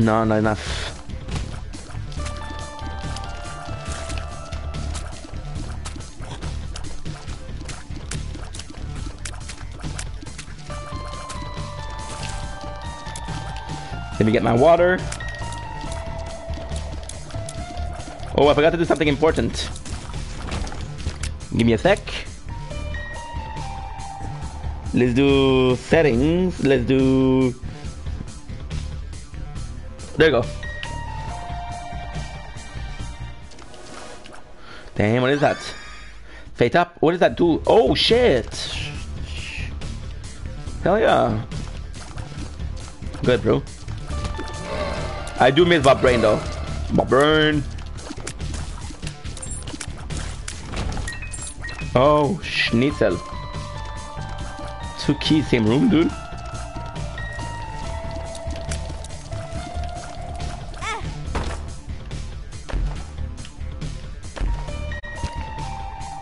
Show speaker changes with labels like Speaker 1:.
Speaker 1: No, not enough. Let me get my water. Oh, I forgot to do something important. Give me a sec. Let's do settings. Let's do... There you go. Damn, what is that? Fate up? What does that do? Oh, shit! Hell yeah. Good, bro. I do miss Bob Brain, though. Bob Brain. Oh, Schnitzel. Two keys, same room, dude.